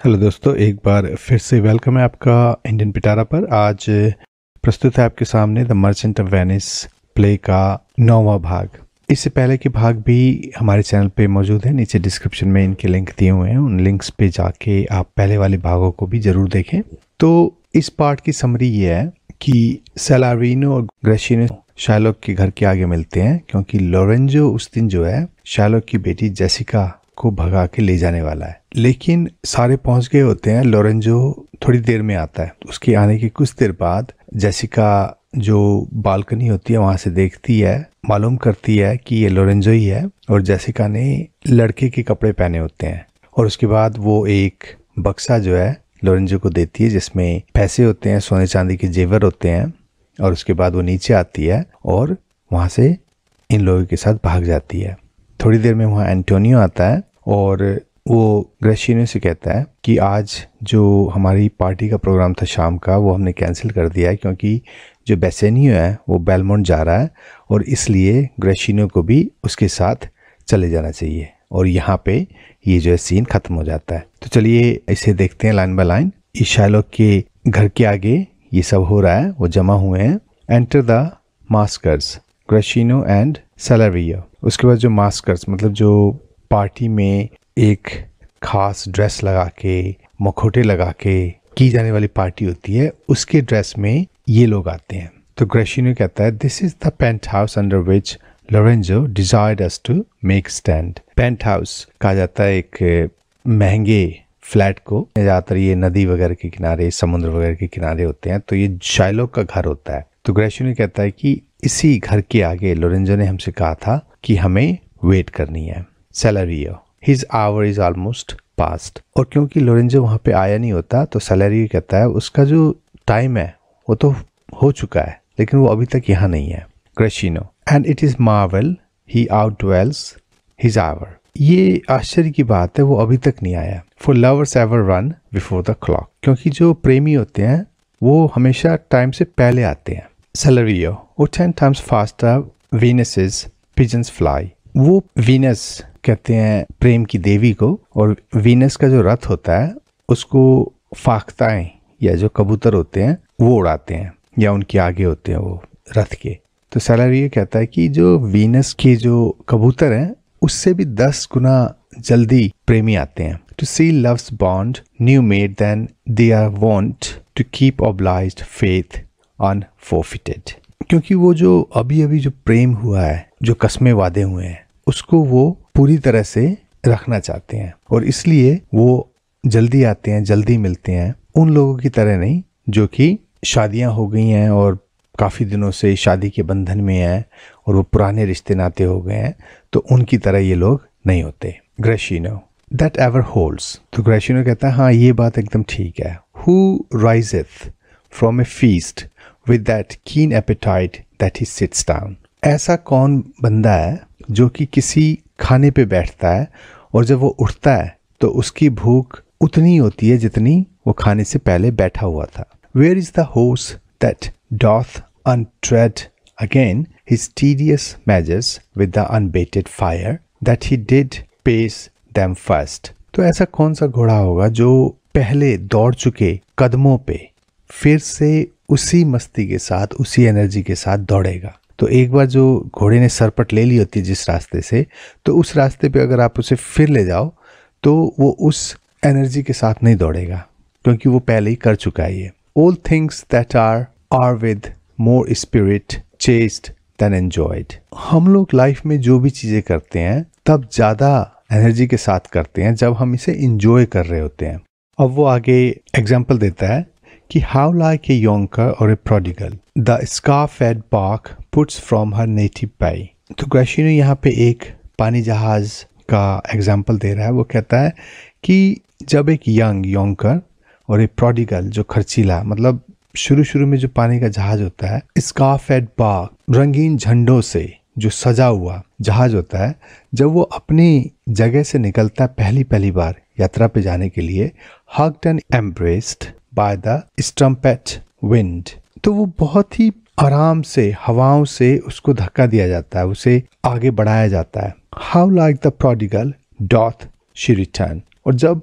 Hello दोस्तों, एक बार फिर से वेलकम है आपका इंडियन पिटारा पर। आज प्रस्तुत है आपके सामने the merchant of Venice play का नौवा भाग। इससे पहले के भाग भी हमारे चैनल पे मौजूद है, नीचे डिस्क्रिप्शन में इनके लिंक दिए हुए हैं। उन लिंक्स पे जाके आप पहले वाले भागों को भी ज़रूर देखें। तो इस पार्ट की समरी ये है कि सेलारिनो और ग्रेशिनो शायलोक के घर के आगे मिलते हैं, क्योंकि लोरेंजो उस दिन जो है शायलोक की बेटी जेसिका को भगा के ले जाने वाला है। लेकिन सारे पहुँच गए होते हैं, लोरेंजो थोड़ी देर में आता है। उसके आने की कुछ देर बाद जैसिका जो बालकनी होती है, वहाँ से देखती है, मालूम करती है कि ये लोरेंजो ही है और जैसिका ने लड़के के कपड़े पहने होते हैं। और उसके बाद वो एक बक्सा जो है, लोरेंजो को देती है, जिसमें पैसे होते हैं, सोने चांदी के जेवर होते हैं और उसके बाद वो नीचे आती है और वहाँ से इन लोगों के साथ भाग जाती है। थोड़ी देर में वहाँ एंटोनियो आता है और वो ग्रेशिनो से कहता है कि आज जो हमारी पार्टी का प्रोग्राम था शाम का, वो हमने कैंसिल कर दिया है क्योंकि जो बेसेनियो है, वो बेलमोंट जा रहा है और इसलिए ग्रेशिनो को भी उसके साथ चले जाना चाहिए और यहाँ पे ये जो है सीन ख़त्म हो जाता है। तो चलिए इसे देखते हैं लाइन बाय लाइन इस शायलोक के घर के आगे ये सब हो रहा है, वो जमा हुए हैं। Enter the maskers Gratiano and Salerio उसके बाद जो मास्कर्स मतलब जो पार्टी में एक खास ड्रेस लगा के मखोटे लगा के की जाने वाली पार्टी होती है, उसके ड्रेस में ये लोग आते हैं। तो ग्रेशिनो कहता है this is the penthouse under which Lorenzo desired us to make stand penthouse कहा जाता है एक महँगे फ्लैट को। ज़्यादातर ये नदी वगैरह के किनारे, समुद्र वगैरह के किनारे होते हैं तो ये शाइलोक का घर होता है। तो ग्रेशिनो कहता है कि इसी घर के आगे लोरेंजो ने हमसे कहा था कि हमें वेट करनी है। Salerio his hour is almost past और क्योंकि लोरेंजो वहाँ पे आया नहीं होता तो सैलरी कहता है, उसका जो टाइम है, वो तो हो चुका है, लेकिन वो अभी तक यहाँ नहीं है। Gratiano and it is marvel he outdwells his hour ये आश्चर्य की बात है, वो अभी तक नहीं आया। For lovers ever run before the clock क्योंकि जो प्रेमी होते हैं, वो हमेशा टाइम से पहले आते हैं। सैलरियो वो ten times faster is pigeons fly वो वीनस कहते हैं प्रेम की देवी को, और वीनस का जो रथ होता है, उसको फाख्ताएँ या जो कबूतर होते हैं, वो उड़ाते हैं, या उनके आगे होते हैं वो रथ के। तो सैलर ये कहता है कि जो वीनस के जो कबूतर हैं, उससे भी दस गुना जल्दी प्रेमी आते हैं। To see love's bond new made than they are wont to keep oblige faith unforfeited क्योंकि वो जो अभी अभी जो प्रेम हुआ है, जो कस्मे वादे हुए हैं, उसको वो पूरी तरह से रखना चाहते हैं। और इसलिए वो जल्दी आते हैं, जल्दी मिलते हैं, उन लोगों की तरह नहीं, जो कि शादियाँ हो गई हैं और काफ़ी दिनों से शादी के बंधन में हैं और वो पुराने रिश्ते नाते हो गए हैं तो उनकी तरह ये लोग नहीं होते। ग्रेशिनो दैट एवर होल्ड्स तो ग्रेशिनो कहता है हाँ ये बात एकदम ठीक है। Who riseth from a feast with that keen appetite that he sits down ऐसा कौन बंदा है जो कि किसी खाने पे बैठता है और जब वो उठता है तो उसकी भूख उतनी होती है जितनी वो खाने से पहले बैठा हुआ था। Where is the horse that doth untread again his tedious measures with the unbated fire that he did pace them first तो ऐसा कौन सा घोड़ा होगा जो पहले दौड़ चुके कदमों पे फिर से उसी मस्ती के साथ, उसी एनर्जी के साथ दौड़ेगा। तो एक बार जो घोड़े ने सरपट ले ली होती है जिस रास्ते से तो उस रास्ते पे अगर आप उसे फिर ले जाओ तो वो उस एनर्जी के साथ नहीं दौड़ेगा, क्योंकि वो पहले ही कर चुका है ये। All things that are are with more spirit chased than enjoyed हम लोग लाइफ में जो भी चीज़ें करते हैं, तब ज़्यादा एनर्जी के साथ करते हैं जब हम इसे इंजॉय कर रहे होते हैं। अब वो आगे एग्ज़ाम्पल देता है। कि how like a younker or a prodigal, the scarfed bark puts from her native bay. तो ग्रेशिनो यहाँ पे एक पानी जहाज़ का एग्ज़ाम्पल दे रहा है। वो कहता है कि जब एक यंग योंकर और एक प्रोडिगल जो खर्चीला मतलब शुरू शुरू में जो पानी का जहाज़ होता है स्कार फेड बाग रंगीन झंडों से जो सजा हुआ जहाज़ होता है, जब वो अपनी जगह से निकलता है पहली पहली बार यात्रा पे जाने के लिए hugged and embraced by the strumpet wind तो वो बहुत ही आराम से, हवाओं से उसको धक्का दिया जाता है, उसे आगे बढ़ाया जाता है। How like the prodigal doth she return और जब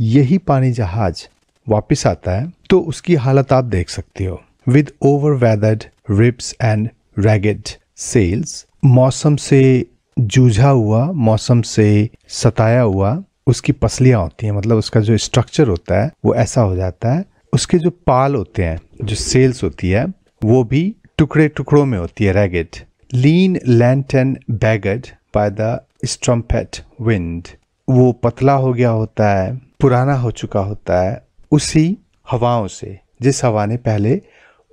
यही पानी जहाज़ वापस आता है तो उसकी हालत आप देख सकते हो। With over weathered ribs and ragged sails मौसम से जूझा हुआ, मौसम से सताया हुआ उसकी पसलियाँ होती हैं। मतलब उसका जो स्ट्रक्चर होता है, वो ऐसा हो जाता है उसके जो पाल होते हैं, जो सेल्स होती है, वो भी टुकड़े टुकड़ों में होती है ragged lean rent and beggared by the strumpet wind वो पतला हो गया होता है, पुराना हो चुका होता है, उसी हवाओं से, जिस हवा ने पहले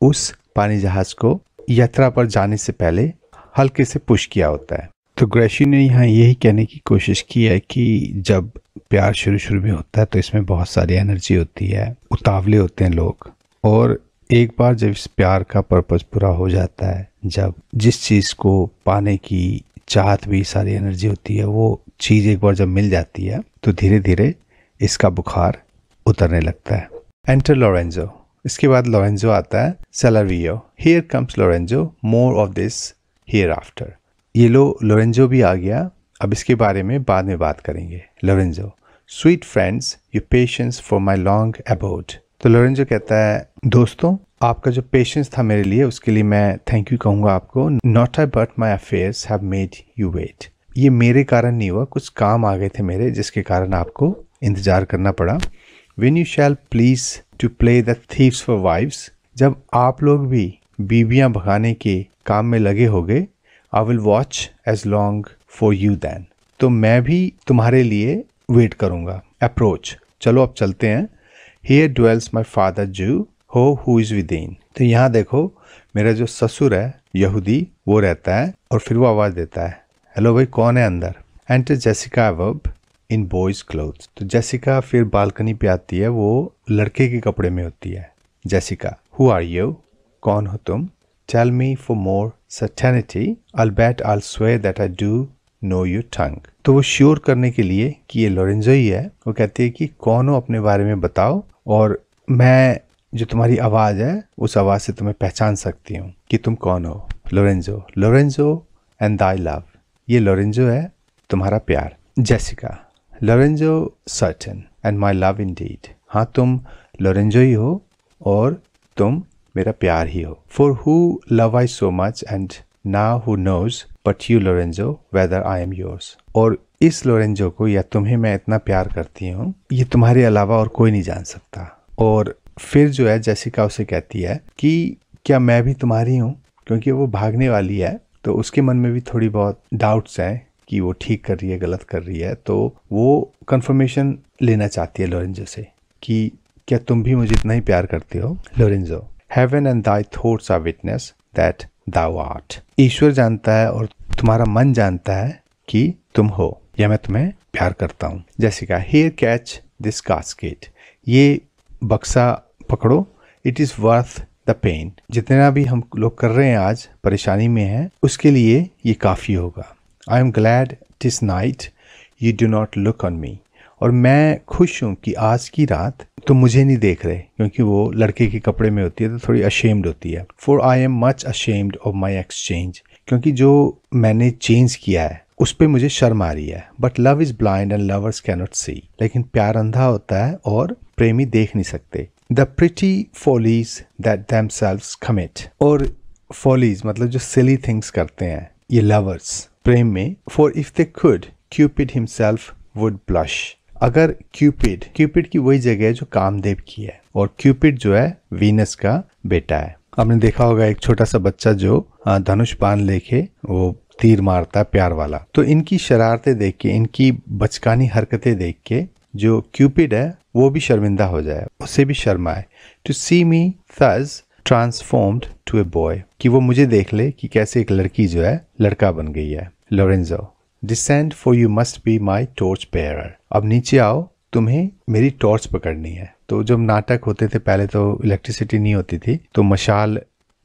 उस पानी जहाज़ को यात्रा पर जाने से पहले हल्के से पुश किया होता है। तो ग्रेशी ने यहाँ यही कहने की कोशिश की है कि जब प्यार शुरू शुरू में होता है तो इसमें बहुत सारी एनर्जी होती है, उतावले होते हैं लोग। और एक बार जब इस प्यार का पर्पज पूरा हो जाता है, जब जिस चीज़ को पाने की चाहत भी सारी एनर्जी होती है, वो चीज़ एक बार जब मिल जाती है तो धीरे धीरे इसका बुखार उतरने लगता है। एंटर लोरेंजो इसके बाद लोरेंजो आता है Salerio here comes Lorenzo more of this hereafter ये लो लोरेंजो भी आ गया अब इसके बारे में बाद में बात करेंगे। Lorenzo sweet friends you patience for my long about तो लोरेंजो कहता है, दोस्तों, आपका जो पेशेंस था मेरे लिए, उसके लिए मैं थैंक यू कहूँगा आपको। Not I but my affairs have made you wait ये मेरे कारण नहीं हुआ, कुछ काम आ गए थे मेरे, जिसके कारण आपको इंतज़ार करना पड़ा। When you shall please to play the thieves for wives जब आप लोग भी बीबियाँ भगाने के काम में लगे होगे I will watch as long for you then तो मैं भी तुम्हारे लिए वेट करूँगा. अप्रोच चलो अब चलते हैं. हियर डुएल्स माई फादर जू हो हु इज़ विद इन तो यहाँ देखो, मेरा जो ससुर है, यहूदी, वो रहता है और फिर वो आवाज़ देता है. हेलो भाई, कौन है अंदर? Enter Jessica above in boy's clothes तो जेसिका फिर बालकनी पे आती है, वो लड़के के कपड़े में होती है. जेसिका हु आर यू कौन हो तुम? Tell me for more certainty. I'll but I'll swear that I do know your tongue. तो वो श्योर करने के लिए कि ये लोरेंजो ही है, वो कहती है कि कौन हो अपने बारे में बताओ और मैं जो तुम्हारी आवाज़ है, उस आवाज़ से तुम्हें पहचान सकती हूँ कि तुम कौन हो। Lorenzo Lorenzo and thy love ये लोरेंजो है तुम्हारा प्यार। Jessica Lorenzo certain and my love indeed हाँ तुम लोरेंजो ही हो और तुम मेरा प्यार ही हो। For who love I so much and ना who knows but you Lorenzo whether I am yours और इस लोरेंजो को या तुम्हें मैं इतना प्यार करती हूँ, ये तुम्हारे अलावा और कोई नहीं जान सकता। और फिर जो है जैसिका उसे कहती है कि क्या मैं भी तुम्हारी हूँ? क्योंकि वो भागने वाली है तो उसके मन में भी थोड़ी बहुत डाउट्स हैं कि वो ठीक कर रही है, गलत कर रही है। तो वो कंफर्मेशन लेना चाहती है लोरेंजो से कि क्या तुम भी मुझे इतना ही प्यार करते हो? Lorenzo heaven and thy thoughts are witness that thou art ईश्वर जानता है और तुम्हारा मन जानता है कि तुम हो, या मैं तुम्हें प्यार करता हूँ। जैसे का हेयर कैच दिस कास्केट ये बक्सा पकड़ो। It is worth the pain जितना भी हम लोग कर रहे हैं आज, परेशानी में है, उसके लिए ये काफ़ी होगा। I am glad this night you do not look on me और मैं खुश हूँ कि आज की रात तो मुझे नहीं देख रहे, क्योंकि वो लड़के के कपड़े में होती है तो थोड़ी अशेम्ड होती है। For I am much ashamed of my exchange क्योंकि जो मैंने चेंज किया है, उस पर मुझे शर्म आ रही है। But love is blind and lovers cannot see लेकिन प्यार अंधा होता है और प्रेमी देख नहीं सकते। The pretty follies that them commit और फॉलीज मतलब जो सिली थिंग्स करते हैं, ये लवर्स प्रेम में। For if they could Cupid himself would blush अगर क्यूपिड क्यूपिड की वही जगह है जो कामदेव की है। और क्यूपिड जो है वीनस का बेटा है। आपने देखा होगा, एक छोटा सा बच्चा जो धनुष बाण लेके वो तीर मारता प्यार वाला। तो इनकी शरारतें देख के, इनकी बचकानी हरकतें देख के, जो क्यूपिड है, वो भी शर्मिंदा हो जाए, उसे भी शर्म आए। To see me thus transformed to a boy कि वो मुझे देख ले कि कैसे एक लड़की जो है, लड़का बन गई है। Lorenzo descend for you must be my torch bearer अब नीचे आओ, तुम्हें मेरी टॉर्च पकड़नी है। तो जब नाटक होते थे, पहले तो इलेक्ट्रिसिटी नहीं होती थी तो मशाल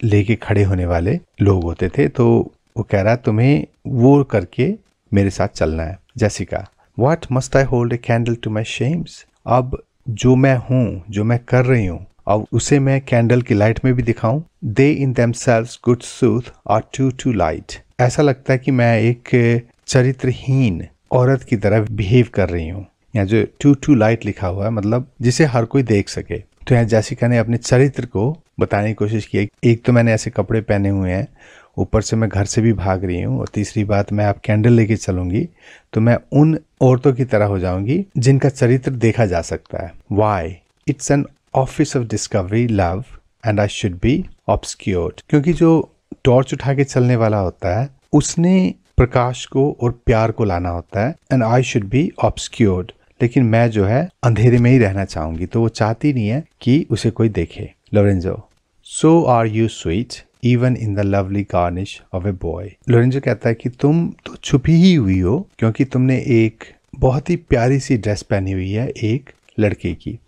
लेके खड़े होने वाले लोग होते थे तो वो कह रहा, तुम्हें वो करके मेरे साथ चलना है। Jessica what must I hold a candle to my shames अब जो मैं हूँ, जो मैं कर रही हूँ, अब उसे मैं कैंडल की लाइट में भी दिखाऊँ? They in themselves good sooth are too too light ऐसा लगता है कि मैं एक चरित्रहीन औरत की तरह बिहेव कर रही हूँ। यहाँ जो टू टू लाइट लिखा हुआ है मतलब जिसे हर कोई देख सके। तो यहाँ जैसिका ने अपने चरित्र को बताने की कोशिश की एक तो मैंने ऐसे कपड़े पहने हुए हैं, ऊपर से मैं घर से भी भाग रही हूँ और तीसरी बात, मैं आप कैंडल लेके चलूँगी तो मैं उन औरतों की तरह हो जाऊँगी जिनका चरित्र देखा जा सकता है। Why it's an office of discovery love and I should be obscured क्योंकि जो टॉर्च उठा के चलने वाला होता है, उसने प्रकाश को और प्यार को लाना होता है and I should be obscured लेकिन मैं जो है अंधेरे में ही रहना चाहूँगी तो वो चाहती नहीं है कि उसे कोई देखे। Lorenzo so are you sweet even in the lovely garnish of a boy Lorenzo कहता है कि तुम तो छुपी ही हुई हो, क्योंकि तुमने एक बहुत ही प्यारी सी ड्रेस पहनी हुई है एक लड़के की।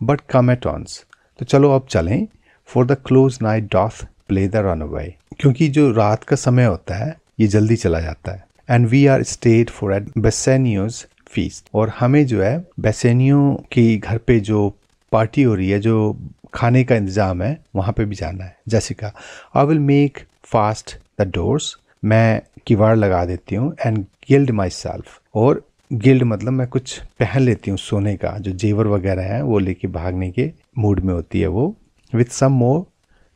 बट कम एट ऑन्स तो चलो अब चलें। For the close night doth play the runaway क्योंकि जो रात का समय होता है, ये जल्दी चला जाता है। And we are stayed for at Bassanio's feast और हमें जो है, बेसेनियो के घर पे जो पार्टी हो रही है, जो खाने का इंतज़ाम है, वहाँ पे भी जाना है। Jessica I will make fast the doors मैं किवाड़ लगा देती हूँ एंड गिल्ड माई सेल्फ और गिल्ड मतलब मैं कुछ पहन लेती हूँ सोने का, जो जेवर वगैरह है, वो लेके भागने के मूड में होती है वो विथ सम मोर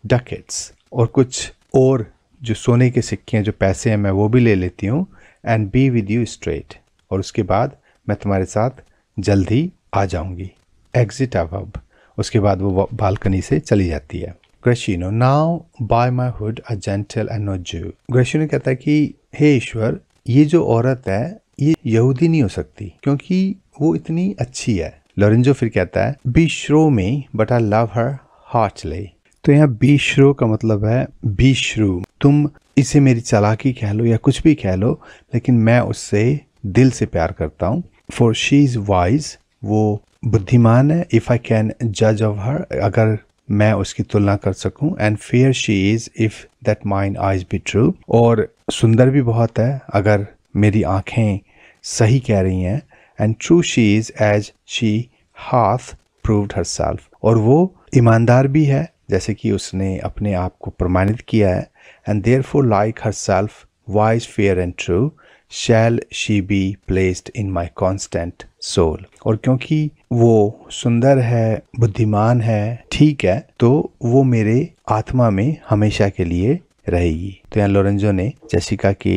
डकेट्स और कुछ और जो सोने के सिक्के हैं, जो पैसे हैं, मैं वो भी ले लेती हूँ and be with you straight और उसके बाद मैं तुम्हारे साथ जल्द ही आ जाऊँगी। एग्जिट अब उसके बाद वो बालकनी से चली जाती है। Gratiano now by my hood a gentle and no Jew Gratiano कहता है कि, हे ईश्वर, ये जो औरत है, ये यहूदी नहीं हो सकती, क्योंकि वो इतनी अच्छी है। लोरेंजो फिर कहता है beshrew me but I love her heartily तो यहाँ बी श्रो का मतलब है बी श्रू तुम इसे मेरी चालाकी कह लो या कुछ भी कह लो, लेकिन मैं उससे दिल से प्यार करता हूँ। फॉर शी इज़ वाइज वो बुद्धिमान है। इफ़ आई कैन जज ऑफ़ हर अगर मैं उसकी तुलना कर सकूँ and fair she is if that mine eyes be true और सुंदर भी बहुत है, अगर मेरी आँखें सही कह रही हैं। And true she is as she hath proved herself और वो ईमानदार भी है, जैसे कि उसने अपने आप को प्रमाणित किया है। And therefore like herself wise fair and true shall she be placed in my constant soul और क्योंकि वो सुंदर है, बुद्धिमान है, ठीक है तो वो मेरे आत्मा में हमेशा के लिए रहेगी। तो यहाँ लोरेंजो ने जैसिका के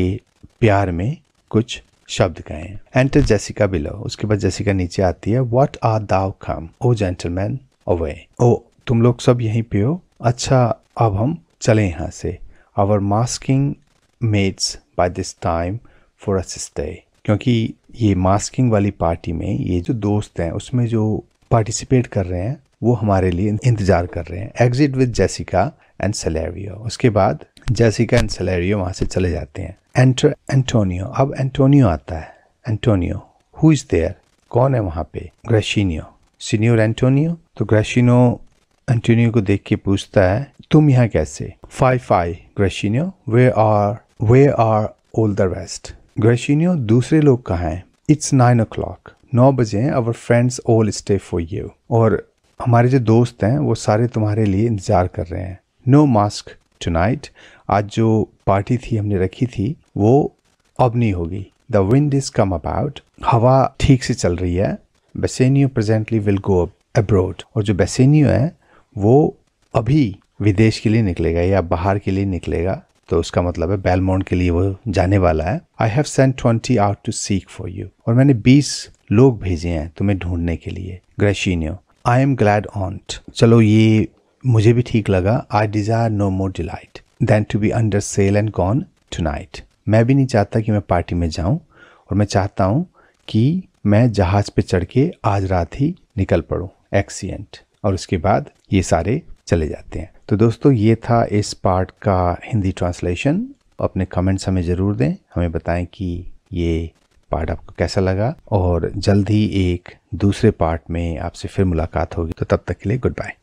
प्यार में कुछ शब्द कहे एंटर जेसिका बिलो उसके बाद जैसिका नीचे आती है। What art thou come O gentleman away O, तुम लोग सब यहीं पे हो। अच्छा अब हम चले यहाँ से। Our masking mates by this time for a stay क्योंकि ये मास्किंग वाली पार्टी में ये जो दोस्त हैं, उसमें जो पार्टिसिपेट कर रहे हैं, वो हमारे लिए इंतज़ार कर रहे हैं। Exit with Jessica and Salerio उसके बाद जेसिका एंड सेलेरियो वहाँ से चले जाते हैं। एंटर एंटोनियो अब एंटोनियो आता है। एंटोनियो हु इज़ देयर कौन है वहाँ पे? ग्रेशिनियो सीनियर एंटोनियो तो ग्रेशिनो एंटोनियो को देख के पूछता है, तुम यहाँ कैसे? Fie fie Gratiano where are where are all the rest Gratiano, दूसरे लोग कहाँ हैं? इट्स नाइन ओ क्लॉक नौ बजे our friends all stay for you और हमारे जो दोस्त हैं, वो सारे तुम्हारे लिए इंतज़ार कर रहे हैं। नो मास्क टुनाइट आज जो पार्टी थी, हमने रखी थी, वो अब नहीं होगी। The wind is come about हवा ठीक से चल रही है। Bassanio presently will go abroad और जो बेसेनियो है, वो अभी विदेश के लिए निकलेगा या बाहर के लिए निकलेगा। तो उसका मतलब है बेलमोंड के लिए वो जाने वाला है। I have sent twenty out to seek for you और मैंने बीस लोग भेजे हैं तुम्हें ढूँढने के लिए। ग्रेशिनियो आई एम ग्लैड ऑन्ट चलो, ये मुझे भी ठीक लगा। I desire no more delight than to be under sail and gone to मैं भी नहीं चाहता कि मैं पार्टी में जाऊँ। और मैं चाहता हूँ कि मैं जहाज़ पे चढ़ के आज रात ही निकल पड़ूं। एक्सीडेंट और उसके बाद ये सारे चले जाते हैं। तो दोस्तों, ये था इस पार्ट का हिंदी ट्रांसलेशन। अपने कमेंट्स हमें ज़रूर दें। हमें बताएँ कि ये पार्ट आपको कैसा लगा और जल्द ही एक दूसरे पार्ट में आपसे फिर मुलाकात होगी। तो तब तक के लिए गुड बाय।